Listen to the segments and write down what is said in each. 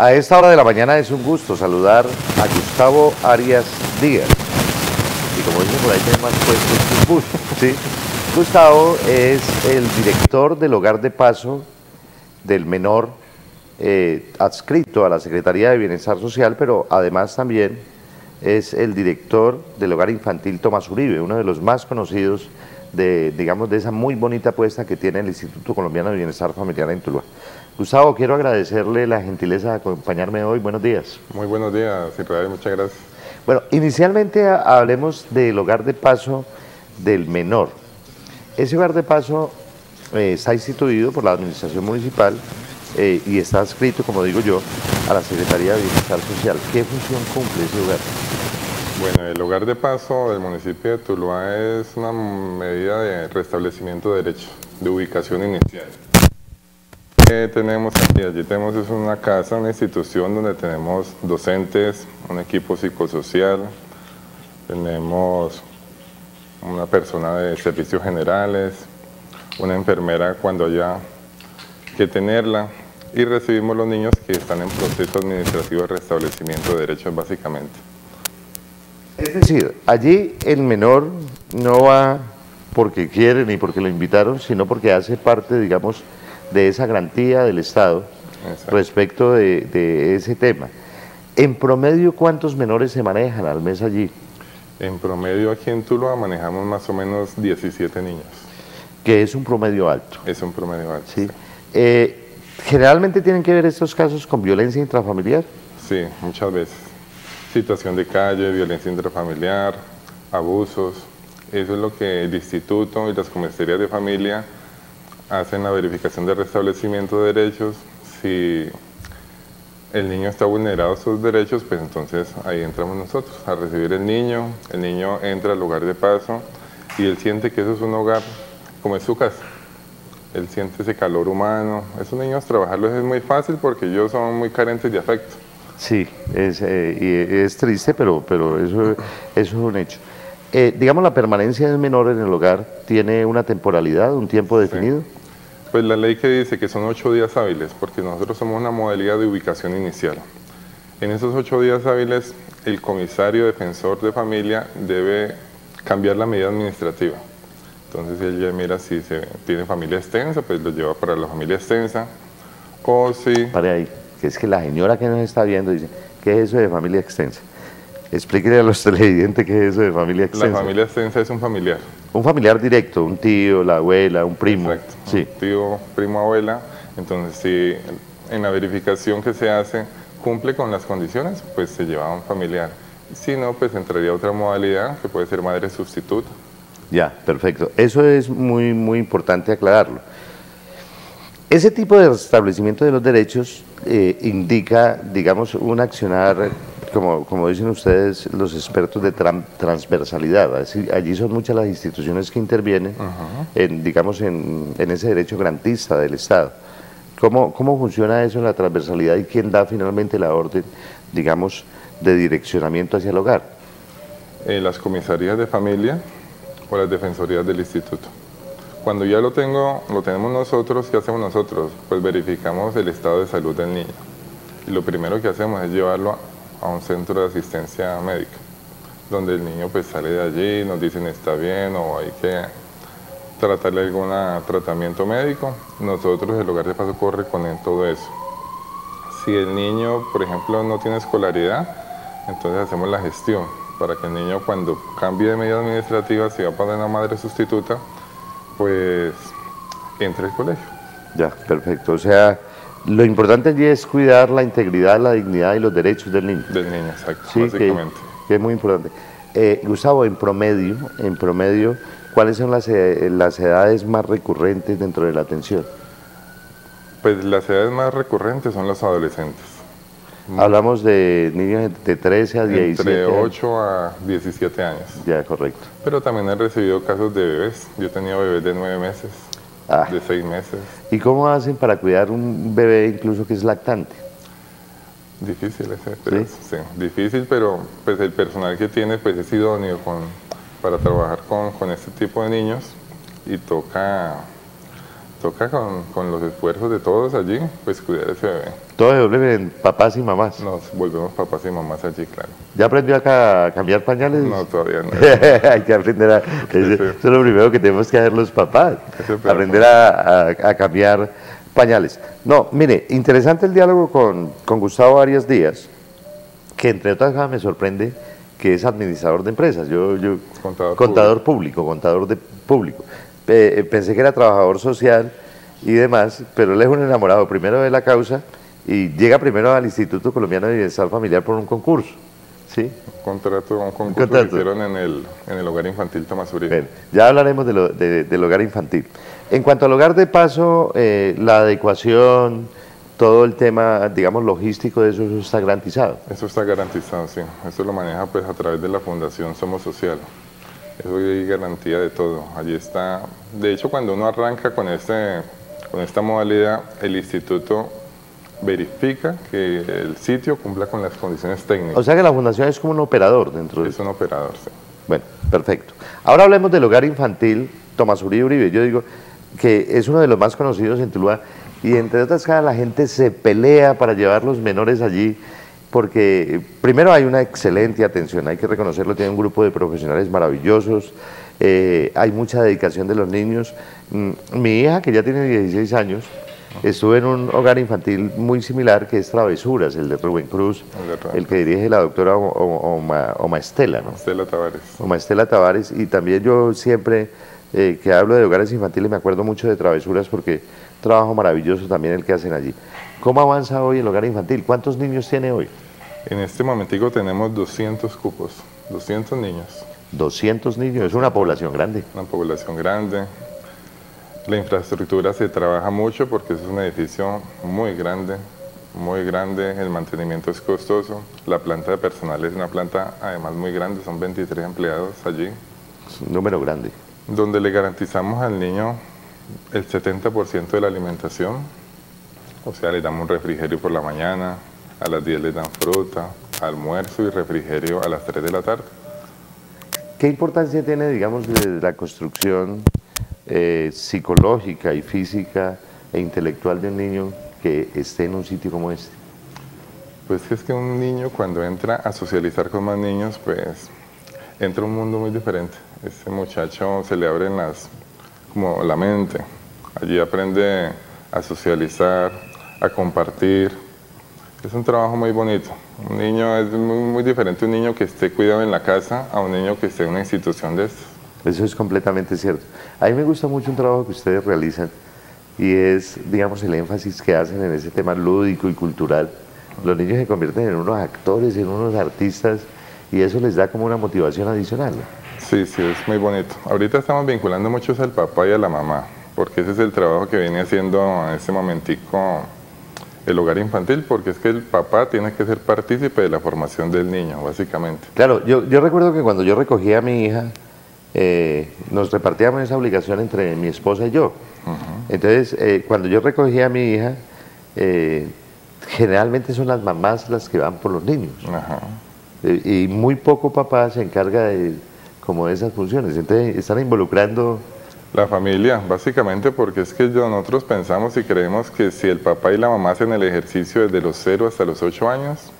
A esta hora de la mañana es un gusto saludar a Gustavo Arias Díaz. Y como dicen por ahí, tiene más puestos. ¿sí? Gustavo es el director del hogar de paso del menor eh, adscrito a la Secretaría de Bienestar Social, pero además también es el director del hogar infantil Tomás Uribe, uno de los más conocidos de, digamos, de esa muy bonita apuesta que tiene el Instituto Colombiano de Bienestar Familiar en Tuluá. Gustavo, quiero agradecerle la gentileza de acompañarme hoy. Buenos días. Muy buenos días, Israel, muchas gracias. Bueno, inicialmente hablemos del hogar de paso del menor. Ese hogar de paso eh, está instituido por la Administración Municipal eh, y está adscrito, como digo yo, a la Secretaría de Bienestar Social. ¿Qué función cumple ese hogar? Bueno, el hogar de paso del municipio de Tuluá es una medida de restablecimiento de derechos, de ubicación inicial tenemos aquí? Allí tenemos es una casa, una institución donde tenemos docentes, un equipo psicosocial, tenemos una persona de servicios generales, una enfermera cuando haya que tenerla y recibimos los niños que están en proceso administrativo de restablecimiento de derechos básicamente. Es decir, allí el menor no va porque quiere ni porque lo invitaron, sino porque hace parte, digamos, de esa garantía del Estado respecto de, ese tema. En promedio, ¿cuántos menores se manejan al mes allí? En promedio aquí en Tuluá manejamos más o menos 17 niños. Que es un promedio alto. Es un promedio alto. Sí. Eh, ¿Generalmente tienen que ver estos casos con violencia intrafamiliar? Sí, muchas veces. Situación de calle, violencia intrafamiliar, abusos. Eso es lo que el instituto y las comisarías de familia hacen la verificación de restablecimiento de derechos. Si el niño está vulnerado sus derechos, pues entonces ahí entramos nosotros a recibir el niño. El niño entra al lugar de paso y él siente que eso es un hogar como es su casa. Él siente ese calor humano. Esos niños trabajarlos es muy fácil porque ellos son muy carentes de afecto. Sí, es, eh, y es triste, pero, pero eso, eso es un hecho. Eh, digamos, la permanencia del menor en el hogar tiene una temporalidad, un tiempo definido. Pues la ley que dice que son ocho días hábiles, porque nosotros somos una modalidad de ubicación inicial. En esos ocho días hábiles, el comisario defensor de familia debe cambiar la medida administrativa. Entonces, él ya mira si se tiene familia extensa, pues lo lleva para la familia extensa. O si... Pare ahí, que es que la señora que nos está viendo dice, ¿qué es eso de familia extensa? Explíquele a los televidentes qué es eso de familia extensa. La familia extensa es un familiar. Un familiar directo, un tío, la abuela, un primo. Exacto, sí. un tío, primo, abuela. Entonces, si en la verificación que se hace cumple con las condiciones, pues se lleva a un familiar. Si no, pues entraría a otra modalidad, que puede ser madre sustituta. Ya, perfecto. Eso es muy, muy importante aclararlo. Ese tipo de restablecimiento de los derechos eh, indica, digamos, un accionar como, como dicen ustedes, los expertos de transversalidad. allí son muchas las instituciones que intervienen, en, digamos, en, ese derecho garantista del Estado. ¿Cómo, ¿Cómo funciona eso en la transversalidad y quién da finalmente la orden, digamos, de direccionamiento hacia el hogar? Eh, las comisarías de familia o las defensorías del instituto. Cuando ya lo tengo, lo tenemos nosotros, ¿qué hacemos nosotros? Pues verificamos el estado de salud del niño. Y lo primero que hacemos es llevarlo a un centro de asistencia médica, donde el niño pues sale de allí, nos dicen está bien o hay que tratarle algún tratamiento médico, nosotros el hogar de paso corre con todo eso. Si el niño, por ejemplo, no tiene escolaridad, entonces hacemos la gestión para que el niño cuando cambie de medida administrativa, si va a poner una madre sustituta, pues entre al colegio. Ya, perfecto. O sea, lo importante allí es cuidar la integridad, la dignidad y los derechos del niño. Del niño, exacto, sí, básicamente. Que, es muy importante. Eh, Gustavo, en promedio, en promedio, ¿cuáles son las, eh, las edades más recurrentes dentro de la atención? Pues las edades más recurrentes son los adolescentes. Hablamos de niños de 13 a 17 Entre 8 a 17 años. Ya, correcto. Pero también he recibido casos de bebés. Yo tenía bebés de 9 meses. Ah. de seis meses. ¿Y cómo hacen para cuidar un bebé incluso que es lactante? Difícil ese, pero, ¿Sí? difícil, pero pues el personal que tiene pues es idóneo para trabajar con, con este tipo de niños y toca toca con, con, los esfuerzos de todos allí, pues cuidar ese bebé. Todos se vuelven papás y mamás. Nos volvemos papás y mamás allí, claro. ¿Ya aprendió acá a cambiar pañales? No, todavía no. Hay que aprender a... Eso, es lo primero que tenemos que hacer los papás. Aprender a, a, cambiar pañales. No, mire, interesante el diálogo con, con Gustavo Arias Díaz, que entre otras cosas me sorprende que es administrador de empresas. Yo, yo contador, contador público. público, contador de público. Eh, pensé que era trabajador social y demás, pero él es un enamorado primero de la causa y llega primero al Instituto Colombiano de Bienestar Familiar por un concurso. ¿Sí? Un contrato, un concurso que hicieron en el, en el hogar infantil Tomás Uribe. ya hablaremos de lo, del hogar infantil. En cuanto al hogar de paso, eh, la adecuación, todo el tema, digamos, logístico de eso, eso está garantizado. Eso está garantizado, sí. Eso lo maneja pues a través de la Fundación Somos Social. Eso hay garantía de todo. Allí está. De hecho, cuando uno arranca con, este, con esta modalidad, el instituto verifica que el sitio cumpla con las condiciones técnicas. O sea que la fundación es como un operador dentro de... Es un operador, sí. Bueno, perfecto. Ahora hablemos del hogar infantil Tomás Uribe Uribe. Yo digo que es uno de los más conocidos en Tuluá y entre otras cosas la gente se pelea para llevar los menores allí porque primero hay una excelente atención, hay que reconocerlo, tiene un grupo de profesionales maravillosos, eh, hay mucha dedicación de los niños. Mm, mi hija, que ya tiene 16 años, estuvo en un hogar infantil muy similar que es Travesuras, el de Rubén Cruz, el, que dirige la doctora Oma, Estela, ¿no? Estela Tavares. Oma Estela Tavares, y también yo siempre eh, que hablo de hogares infantiles me acuerdo mucho de Travesuras porque trabajo maravilloso también el que hacen allí. ¿Cómo avanza hoy el hogar infantil? ¿Cuántos niños tiene hoy? En este momentico tenemos 200 cupos, 200 niños. 200 niños, es una población grande. Una población grande. La infraestructura se trabaja mucho porque es un edificio muy grande, muy grande, el mantenimiento es costoso, la planta de personal es una planta además muy grande, son 23 empleados allí. Es un número grande. Donde le garantizamos al niño el 70% de la alimentación, o sea, le damos un refrigerio por la mañana, a las 10 le dan fruta, almuerzo y refrigerio a las 3 de la tarde. ¿Qué importancia tiene, digamos, la construcción eh, psicológica y física e intelectual de un niño que esté en un sitio como este? Pues es que un niño cuando entra a socializar con más niños, pues entra a un mundo muy diferente. Ese muchacho se le abren las, como la mente. Allí aprende a socializar, a compartir. Es un trabajo muy bonito. Un niño es muy, diferente un niño que esté cuidado en la casa a un niño que esté en una institución de estos. Eso es completamente cierto. A mí me gusta mucho un trabajo que ustedes realizan y es, digamos, el énfasis que hacen en ese tema lúdico y cultural. Los niños se convierten en unos actores, en unos artistas y eso les da como una motivación adicional. Sí, sí, es muy bonito. Ahorita estamos vinculando mucho al papá y a la mamá, porque ese es el trabajo que viene haciendo en este momentico el hogar infantil, porque es que el papá tiene que ser partícipe de la formación del niño, básicamente. Claro, yo, yo recuerdo que cuando yo recogía a mi hija, eh, nos repartíamos esa obligación entre mi esposa y yo. Entonces, eh, cuando yo recogía a mi hija, eh, generalmente son las mamás las que van por los niños. y muy poco papá se encarga de como de esas funciones. Entonces, están involucrando la familia, básicamente porque es que nosotros pensamos y creemos que si el papá y la mamá hacen el ejercicio desde los 0 hasta los 8 años,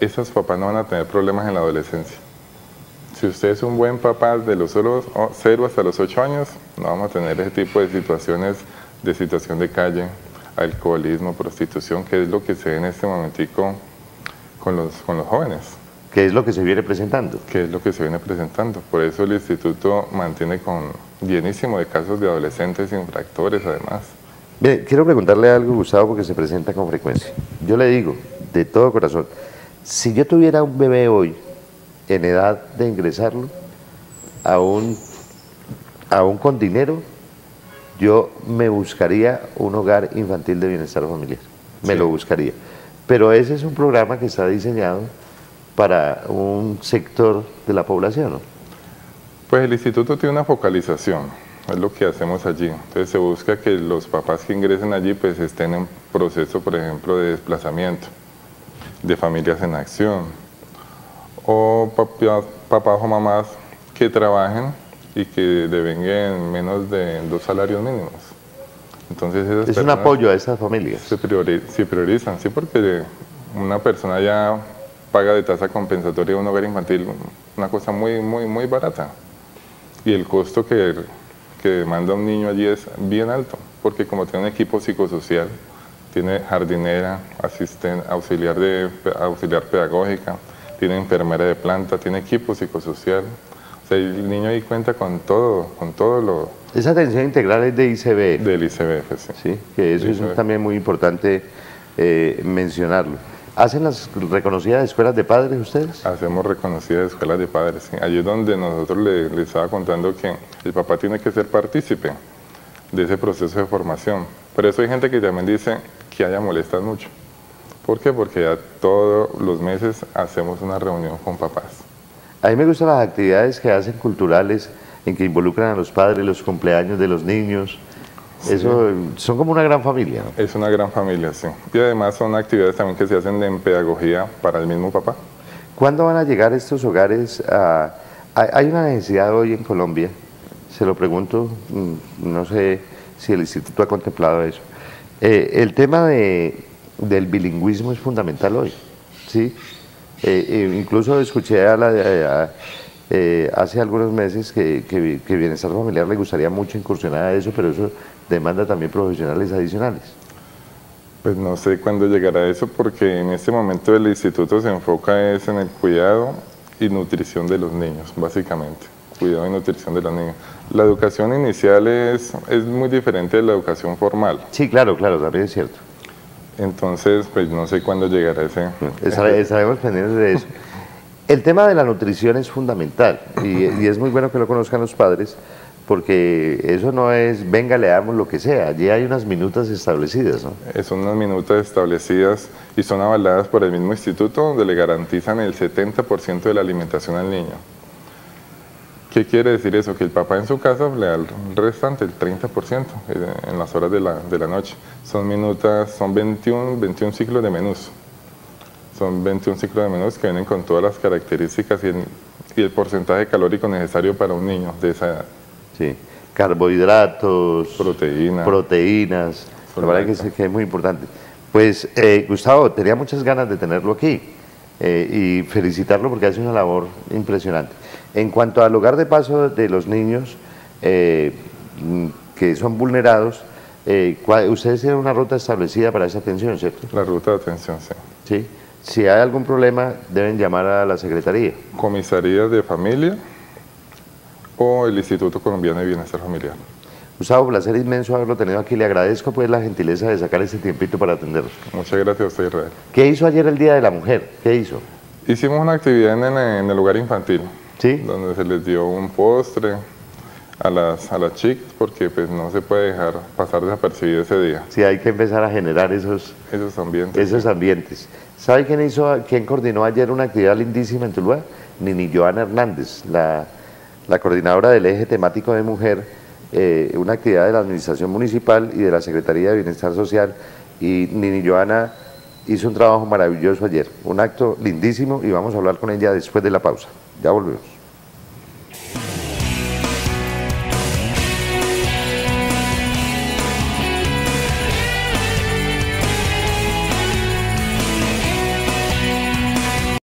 esos papás no van a tener problemas en la adolescencia. Si usted es un buen papá de los 0 hasta los 8 años, no vamos a tener ese tipo de situaciones de situación de calle, alcoholismo, prostitución, que es lo que se ve en este momentico con los, con los jóvenes. ¿Qué es lo que se viene presentando? ¿Qué es lo que se viene presentando? Por eso el instituto mantiene con llenísimo de casos de adolescentes infractores además. quiero preguntarle algo, Gustavo, porque se presenta con frecuencia. Yo le digo, de todo corazón, si yo tuviera un bebé hoy en edad de ingresarlo, aún, aún con dinero, yo me buscaría un hogar infantil de bienestar familiar. Me lo buscaría. Pero ese es un programa que está diseñado para un sector de la población. ¿no? Pues el instituto tiene una focalización, es lo que hacemos allí. Entonces se busca que los papás que ingresen allí pues estén en proceso, por ejemplo, de desplazamiento, de familias en acción, o papás, o mamás que trabajen y que devenguen menos de dos salarios mínimos. Entonces esas Es un apoyo a estas familias. se, priori- se priorizan, sí, porque una persona ya paga de tasa compensatoria un hogar infantil una cosa muy, muy, muy barata. Y el costo que, que demanda un niño allí es bien alto, porque como tiene un equipo psicosocial, tiene jardinera, asisten, auxiliar, de, auxiliar pedagógica, tiene enfermera de planta, tiene equipo psicosocial. O sea, el niño ahí cuenta con todo, con todo lo Esa atención integral es de ICB, del ICBF. sí. ¿sí? que eso es también muy importante eh, mencionarlo. ¿Hacen las reconocidas escuelas de padres ustedes? Hacemos reconocidas escuelas de padres. ¿sí? Allí es donde nosotros le, le estaba contando que el papá tiene que ser partícipe de ese proceso de formación. Por eso hay gente que también dice que haya molestas mucho. ¿Por qué? Porque ya todos los meses hacemos una reunión con papás. A mí me gustan las actividades que hacen culturales, en que involucran a los padres, los cumpleaños de los niños. Eso son como una gran familia. ¿no? Es una gran familia, sí. Y además son actividades también que se hacen en pedagogía para el mismo papá. ¿Cuándo van a llegar estos hogares a... hay- Hay una necesidad hoy en Colombia, se lo pregunto, mm, no sé si el instituto ha contemplado eso. Eh, el tema de, del bilingüismo es fundamental hoy, ¿sí? Eh, eh, incluso escuché a la, a- eh, hace algunos meses que, que, que Bienestar Familiar le gustaría mucho incursionar a eso, pero eso demanda también profesionales adicionales. Pues no sé cuándo llegará eso porque en este momento el instituto se enfoca es en el cuidado y nutrición de los niños, básicamente. Cuidado y nutrición de los niños. La educación inicial es, es muy diferente de la educación formal. Sí, claro, claro, también es cierto. Entonces, pues no sé cuándo llegará ese. Estaremos pendientes de eso. El tema de la nutrición es fundamental y, y es muy bueno que lo conozcan los padres porque eso no es venga, le damos lo que sea. Allí hay unas minutas establecidas, ¿no? Son unas minutas establecidas y son avaladas por el mismo instituto donde le garantizan el 70% de la alimentación al niño. ¿Qué quiere decir eso? Que el papá en su casa le da el restante, el 30% eh, en las horas de la, noche. Son minutas, son 21, 21 ciclos de menús. Son 21 ciclos de menús que vienen con todas las características y el, y el porcentaje calórico necesario para un niño de esa edad. Sí. Carbohidratos, Proteína. proteínas, la verdad que es, que es muy importante. Pues eh, Gustavo, tenía muchas ganas de tenerlo aquí eh, y felicitarlo porque hace una labor impresionante. En cuanto al hogar de paso de los niños eh, mm, que son vulnerados, eh, ¿cuál- ustedes tienen una ruta establecida para esa atención, ¿cierto? La ruta de atención, sí. Sí. Si hay algún problema, deben llamar a la Secretaría. Comisaría de Familia o el Instituto Colombiano de Bienestar Familiar. Gustavo, placer inmenso haberlo tenido aquí. Le agradezco pues la gentileza de sacar este tiempito para atenderlos. Muchas gracias a usted, Israel. ¿Qué hizo ayer el Día de la Mujer? ¿Qué hizo? Hicimos una actividad en el, en el hogar infantil, ¿Sí? donde se les dio un postre a las, a las chicas, porque pues no se puede dejar pasar desapercibido ese día, Sí, hay que empezar a generar esos, esos ambientes. esos ambientes. ¿Sabe quién hizo, quién coordinó ayer una actividad lindísima en Tuluá? Nini Joana Hernández, la, la coordinadora del eje temático de mujer, eh, una actividad de la Administración Municipal y de la Secretaría de Bienestar Social. Y Nini Joana hizo un trabajo maravilloso ayer, un acto lindísimo y vamos a hablar con ella después de la pausa. Ya volvemos.